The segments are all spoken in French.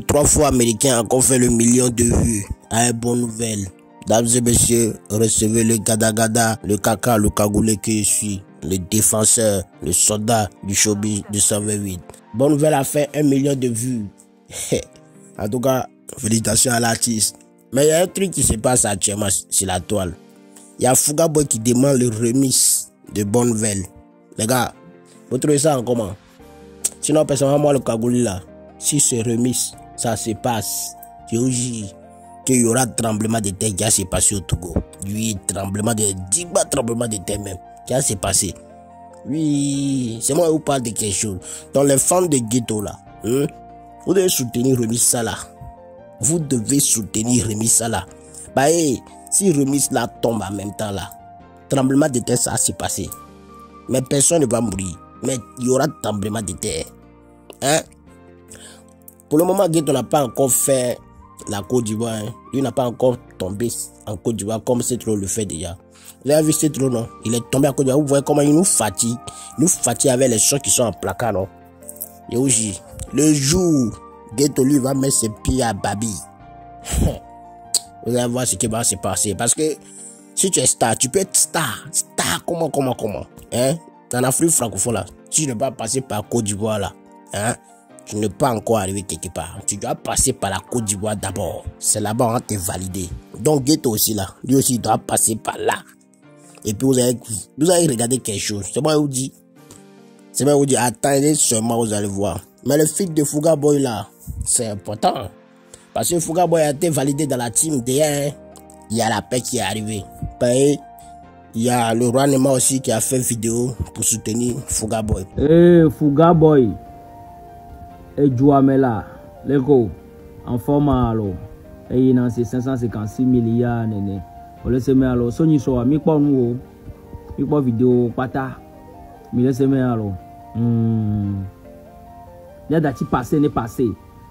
trois fois américain a encore fait le million de vues. Ah, bonne nouvelle. Dames et messieurs, recevez le gada gada, le caca, le cagoulé que je suis, le défenseur, le soldat du showbiz du 128. Bonne nouvelle a fait un million de vues. en tout cas, félicitations à l'artiste. Mais il y a un truc qui se passe actuellement sur la toile. Il y a Fuga Boy qui demande le remis de Bonne Nouvelle. Les gars, vous trouvez ça en comment? Sinon, personnellement, moi, le cagoulé là, si ce remis, ça se passe, dis qu'il y aura tremblement de terre qui a se passé au Togo. Oui, tremblement de terre, tremblement de terre même, qui a se passé. Oui, c'est moi qui vous parle de quelque chose. Dans les fans de ghetto là, hein, vous devez soutenir Remis Salah. Vous devez soutenir Remis Salah. Bah, hey, si Remis là tombe en même temps là, tremblement de terre ça s'est passé. Mais personne ne va mourir. Mais il y aura tremblement de terre. Hein? Pour le moment, Ghetto n'a pas encore fait la Côte d'Ivoire. Hein. Lui n'a pas encore tombé en Côte d'Ivoire comme Cetro le fait déjà. Vous avez vu Cetro, non? Il est tombé en Côte d'Ivoire. Vous voyez comment il nous fatigue. Il nous fatigue avec les choses qui sont en placard, non? Et aussi, le jour, Ghetto lui va mettre ses pieds à Babi. Vous allez voir ce qui va se passer. Parce que si tu es star, tu peux être star. Star, comment, comment, comment? Hein? En Afrique francophone, là, tu ne pas passer par Côte d'Ivoire, là, hein? Tu ne peux pas encore arriver quelque part. Tu dois passer par la Côte d'Ivoire d'abord. C'est là-bas on va te valider. Donc Ghetto aussi là, lui aussi il doit passer par là. Et puis vous allez, vous allez regarder quelque chose. C'est moi qui vous dis. C'est moi qui vous dis, attendez seulement, vous allez voir. Mais le fils de Fuga Boy là, c'est important. Parce que Fuga Boy a été validé dans la team derrière. Il y a la paix qui est arrivée. Il y a le roi Nema aussi qui a fait vidéo pour soutenir Fuga Boy. Eh, hey, Fuga Boy. Edjouamena, Leko, en forme alors. Et il en 556 milliards nene. On laisse me alors. Sony so mi pon wo. Mi pon vidéo pátá. Mi laisse me alors. Hmm. Nya dati passé n'est passé.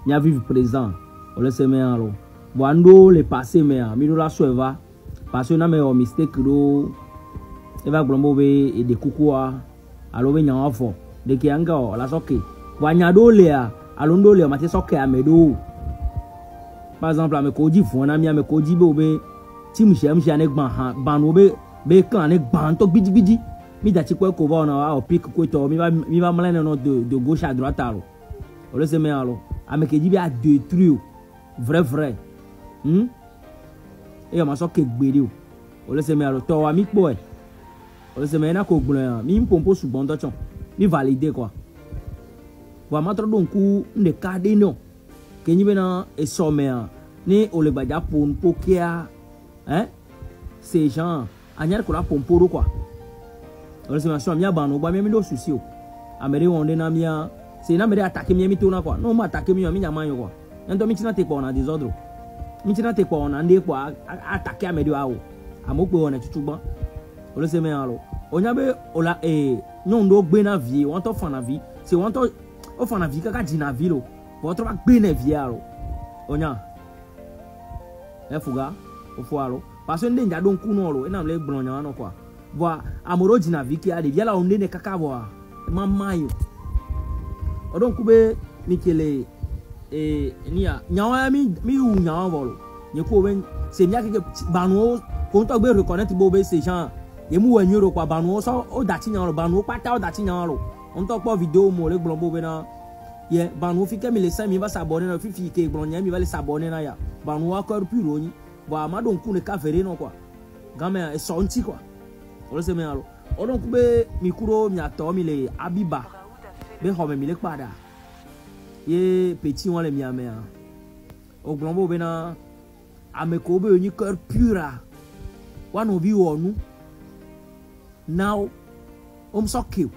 Nya vivre présent. On laisse me alors. Wando le passé me a. Mi do la sueva. Parce que na me o mistake do. Eva gbombo be e de kukua. Alo be nya afọ. De ki anga o la soke. Wanya do le a ŋɖewo le mate sɔ ke ame ɖewo par exemple ame ko dzi vɔ na mi ame ko dzi be wo be tim sia sia ne gbã hã gbãnuwo be be klã ne gbã ŋutɔ gbidigbidi mi da tsi kpɔ ko va wɔna awɔ pik koetɔ mi va mi va mlɛ ne nɔ de de gauche à droite alo o le se me alo ame ke dzi be a détruire o vrai vrai. Hm eye ma sɔ ke gbe ɖi o o le se me alo tɔ wa mi kpɔe o le se me ena ko gblɔ mi mpompo sugbɔ ŋutɔ tsɔ mi valide quoi wa ma trɔ ɖo ŋku ɖeka ɖe nɔ ke nyi bena esɔmea ne wòle gbadza ƒo nuƒo kea ɛ? Se jean anya ko la ƒompo ɖo kɔa? Wòle se ma sɔ mía banu gba mía mi ɖo susi o. Ame ɖe wɔn ɖe na mía se na ame ɖe atake mía mi to na kɔa? Ne wo ma atake mía mi nya ma yɔ kɔa? Ŋutɔ mi tina te kpɔ wɔna desordre mi tina te kpɔ wɔna ŋɖe kpɔ atake ame ɖe awo amewo kpe wɔna tutu gbã. Wòle se me alo wonya be wòla ee nyɔnu ɖewo gbe na vie wɔn tɔ fana vi. Se wɔn tɔ o fana vi kaka dzina vi lo vɔ trɔ va gbe ne via lo o nya efuga o fo alo parce que ne nya do ŋku nɔ lo ena le gblɔ nya nɔ kɔa vɔ ame ɖewo dzina vi kia ɖevia la wo ne ne kaka vɔa ma ma yi o o ɖo ŋku be mi kele ee nia nyawa mi mi wu nyawa vɔ lo nye ko be se mia keke banuwo ko ŋutɔ gbe reconnect bo be se jean yemu wɔ nyuie do kɔa banuwo sɔ o dati nyawa lo banuwo kpata o dati nyawa lo ŋutɔ kpɔ video mo le gblɔ bo bena yɛ banu fi ke mi le sɛn mi va sabɔ ne na fifi ke gblɔ nyɛ mi va le sabɔ ne na ya banu wa kɔ pi ro nyi bɔn a ma do ŋku ne ka fere nɔ kɔa game esɔ ŋuti kɔa o le se me alo ɖo ŋku be mi ku ɖo miatɔ mi le abiba. Be xɔme mi le kpa ɖa ye peti wɔn le mia mea o gblɔ bo bena ame ko be wonyi kɔ pura wa nɔvi wɔ nu nawo o sɔ ke o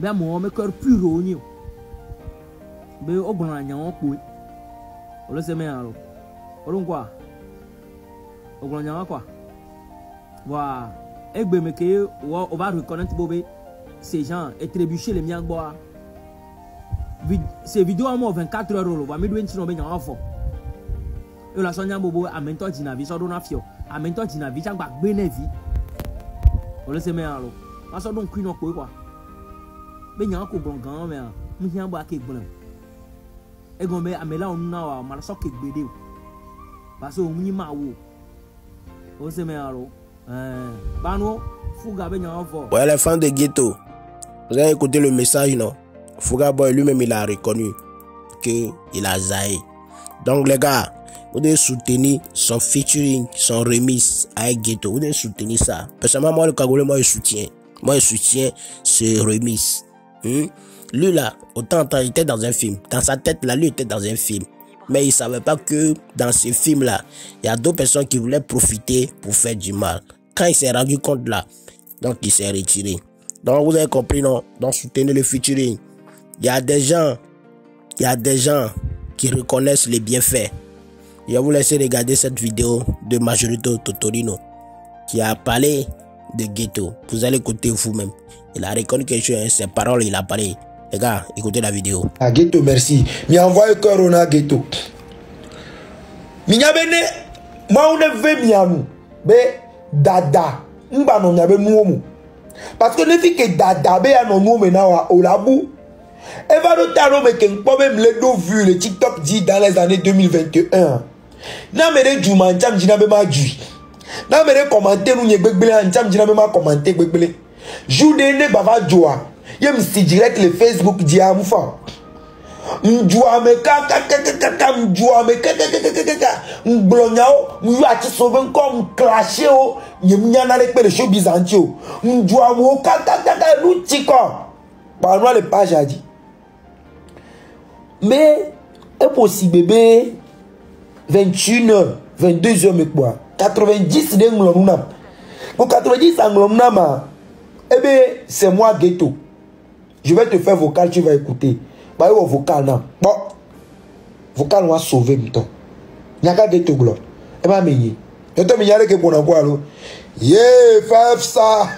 bɛ ama wɔn mɛkɔr puro wɔn yɛ bɛ ɔgbɔn anya wɔn kpoe ɔlɔ sɛ mɛyà lɔ ɔlɔ nkɔ a ɔgbɔn anya wɔn akɔ a waa egbe me ke wɔ ɔba reconnect bo be ces gens etrebuché le mia gbɔ a vi ces vidéo amu vingt quatre heures lɔ wa mi do eŋti na ɔbɛ nya wɔn afɔ la sɔ nya bobo ame ŋutɔ dzina vi sɔ do na fiɔ ame ŋutɔ dzina vi tsagba gbe ne vi. Ɔlɔ sɛ mɛyà lɔ wa sɔ do nkui nɔ kpoe kɔa. Bɛ ma sɔ kegbe de que Ghetto, vous avez écouté le message, non? Fouga Boy lui-même, il a reconnu qu'il a zaï. Donc, les gars, vous devez soutenir son featuring, son remix avec Ghetto. Vous devez soutenir ça. Personnellement, moi, le Cagoulé, moi, je soutiens. Moi, je soutiens ce remix. Hmm? Lui, là, autant il était dans un film. Dans sa tête, là, lui était dans un film. Mais il savait pas que dans ce film-là, il y a d'autres personnes qui voulaient profiter pour faire du mal. Quand il s'est rendu compte là, donc il s'est retiré. Donc vous avez compris, non? Donc soutenez le featuring. Il y a des gens, il y a des gens qui reconnaissent les bienfaits. Je vais vous laisser regarder cette vidéo de Majorito Totorino qui a parlé de ghetto. Vous allez écouter vous-même. Il a reconnu quelque chose, hein, ses paroles, il a parlé. Les gars, écoutez la vidéo. à ghetto merci mi envoie cœur na ghetto mi nya be ne maaw ne ve mianu be dada n gba nɔ mia be nuwo mo parce que ne fi ke dada be ya nuwo me na wa o la bu eva ɖo ta ɖo me ke ŋkpɔ be mle ɖo vu le tiktok dzi dans les années 2021 na ame ɖe dzu ma ntsa n'a mɛ ne kɔmante nu nye gbegbele hã ntɛm dzina mɛ ma kɔmante gbegbele jude ne gbava dzoa ye msi direct le facebook dzia mu fa nduame kakakakakaka nduame kakakakakaka ngblɔ nyawo nyu atiso be ŋkɔ nklasewo nye nyana ɖe kpe le showbiz aŋuti o nduamewo kakakaka nu tsi kɔ kpanua le pazia dzi me eƒo si be be vingt une heures vingt deux heures me kpɔa 90 de Nglonunam. Donc 90 à hein, eh bien, c'est moi ghetto. Je vais te faire vocal, tu vas écouter. Bah, il vocal, non. Bon. Vocal, on va sauver le temps. Nyaka ghetto, glon. Eh bien, mais, je te mets que pour nous, quoi, Yé, fais ça!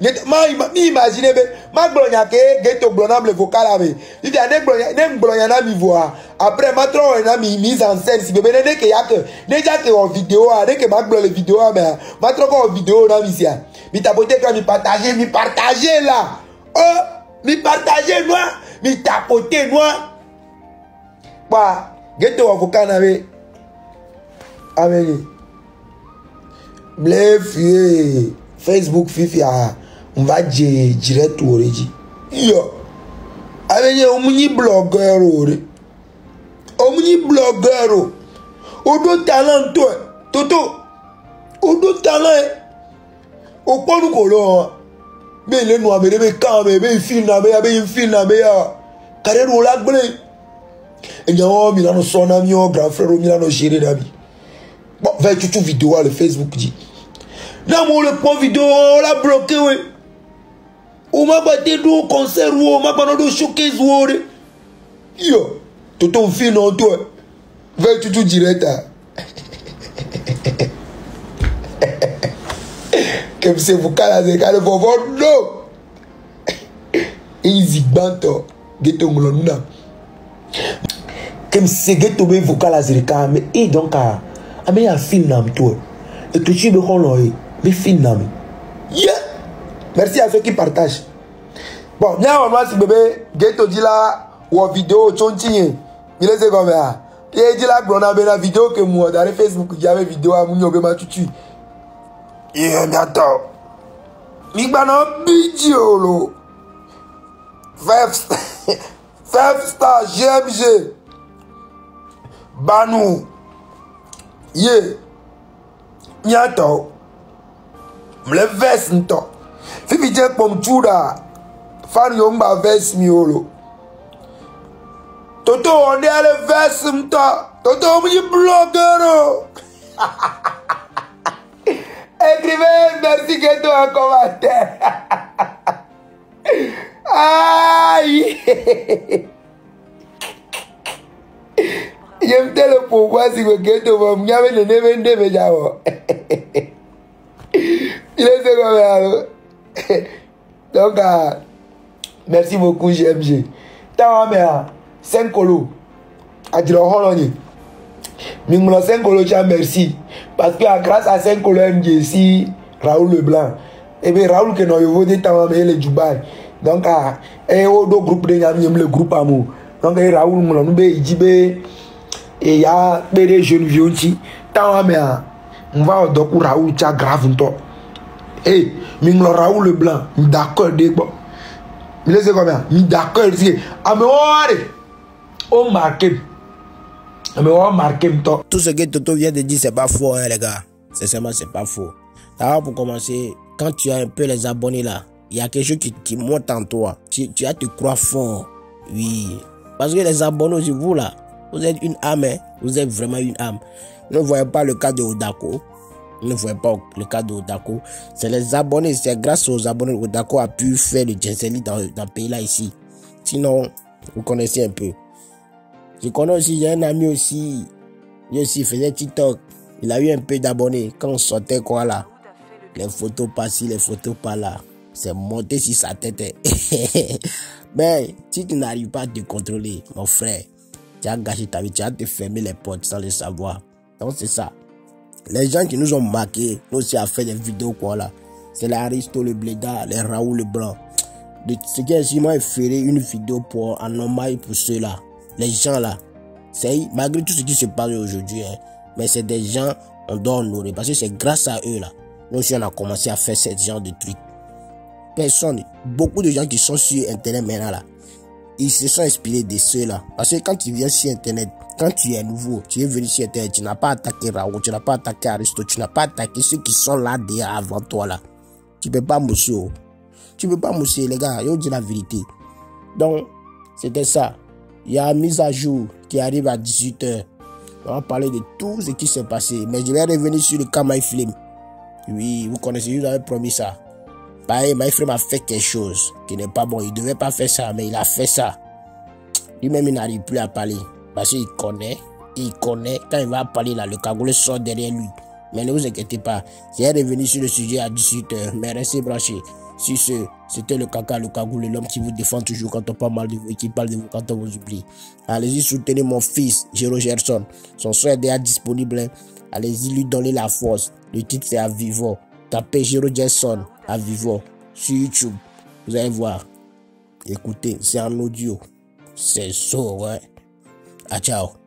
Mi imagine be ma gblɔ nya ke vocal la me fifia ne gblɔ nya ne gblɔ na après ma trɔ wɔ na mi mise en scène si bebe ne ne ke ya ke ne dza ke wɔ vidéo a ne ke ma gblɔ le vidéo a ma trɔ kɔ wɔ vidéo na mi sia. Mi tapote kra mi partager mi partager la. Oh mi partager noa mi tapote noa. Kpa wɔ vocal na be ameni facebook fifia mvaje jiretu oreji iyo abenye omunyi blogero ore omunyi blogero odo talent to e. toto. Odo talent oponu ko lo be le nu abere be kan be be fi na be be fi na be ya. Kareru lagbere ẹ̀yàn wọn milano sọ́nà mi wọn grand frère milano ṣeré dà mí bọ́n fẹ́ tutu video wa le Facebook jì náà mo lè pọ́n video wọn la bloqué wẹ́ẹ́. uma gba te du concert wo uma gba no du showcase wo re yo toto fi na to ve tutu jireta kemse vukala ze kale vovo no easy gbanto geto ngolo nuna kemse geto be vukala ze ka me e eh, donc ah, ah, a ame ya film na mto e to chi be kono e be film na me merci à ceux qui partagent. Bon ní àwọn ọmọ sì gbé ghetto dzi la wɔ vidéo tso ŋtsi yẹn mi lè se gɔmɛ a ye dzi la vidéo ke mu wɔ da ɖe facebook dzi abe vidéo amu nyɔ be ma tutu iye miatɔ migbana bidzi o lo five five star gmg banu. Ye. Mle vɛs ŋutɔ Fifi je pomchura fani omba verse mioro. Toto onde ale verse mta. Toto mji bloguero. Escribe el versículo a combater. Ay. yemtele pokwa sigwe geto bo mnyabe nene bende bejabo. Ile se go bealo. Donc, euh, merci beaucoup, GMG. Tawamea, Senkolo, euh, Adiloholonie. Mingula Senkolo, tiens, merci. Parce que euh, grâce à Senkolo, MG, si Raoul Leblanc. Et bien, Raoul, qui que nous avons dit, Tawamea, le Dubaï. Donc, euh, eh, oh, au deux groupes de Yamim, le groupe Amour. Donc, eh, Raoul Raoul, nous avons dit, et eh, il y a des jeunes vieux, Tawamea, on va au Doku Raoul, tiens, grave, toi. E mi ŋlɔ raoul le blanc mi da accord ɖe gbɔ mi le se kɔmea mi da accord si amewo ɖe o marqué amewo marqué. Tout ce que Toto vient de dire, c'est pas faux, hein, les gars. Sincèrement, c'est pas faux. D'abord, pour commencer, quand tu as un peu les abonnés là, il y a quelque chose qui, qui monte en toi. Tu, tu as te croire fort. Oui. Parce que les abonnés aussi, vous là, vous êtes une âme, hein. Vous êtes vraiment une âme. Ne voyez pas le cas de Odako. Ne voyez pas le cas de Odako. C'est les abonnés, c'est grâce aux abonnés Odako a pu faire le Jenseli dans, dans le pays là ici. Sinon, vous connaissez un peu. Je connais aussi, j'ai un ami aussi. Lui aussi faisait TikTok. Il a eu un peu d'abonnés. Quand on sortait quoi là, les photos par-ci, les photos par-là. C'est monté sur sa tête. hein. Mais si tu n'arrives pas à te contrôler, mon frère, tu as gâché ta vie, tu as te fermer les portes sans le savoir. Donc c'est ça. Les gens qui nous ont marqués, nous aussi à faire des vidéos quoi là. C'est les Aristo le Bléda, les Raoul le Blanc. De ce qui est sûrement fait une vidéo pour hommage pour ceux-là. Les gens là. C'est malgré tout ce qui se passe aujourd'hui, hein, mais c'est des gens on doit honorer parce que c'est grâce à eux là. Nous aussi on a commencé à faire ce genre de trucs. Personne, beaucoup de gens qui sont sur internet maintenant là, ils se sont inspirés de ceux-là. Parce que quand tu viens sur internet, quand tu es nouveau, tu es venu sur internet, tu n'as pas attaqué Raoult, tu n'as pas attaqué Aristo, tu n'as pas attaqué ceux qui sont là déjà avant toi là. Tu peux pas mousser. Tu peux pas mousser les gars, yo dis la vérité. Donc, c'était ça. Il y a une mise à jour qui arrive à 18h. On va parler de tout ce qui s'est passé. Mais je vais revenir sur le cas MyFlame. Oui, vous connaissez, je vous avais promis ça. Pareil, MyFlame a fait quelque chose qui n'est pas bon. Il devait pas faire ça, mais il a fait ça. Lui-même, il n'arrive plus à parler. Parce qu'il connaît. Il connaît. Quand il va parler, là, le cagoulé sort derrière lui. Mais ne vous inquiétez pas. J'ai revenu sur le sujet à 18h. Mais restez branchés. Si ce, c'était le caca, le cagoulé, l'homme qui vous défend toujours quand on parle mal de vous et qui parle de vous quand on vous oublie. Allez-y soutenez mon fils, Jérôme Gerson. Son soin est déjà disponible. Allez-y lui donner la force. Le titre c'est à vivre. Tapez Jérôme Gerson à vivre sur YouTube. Vous allez voir. Écoutez, c'est en audio. C'est ça, ouais. Ah, ciao.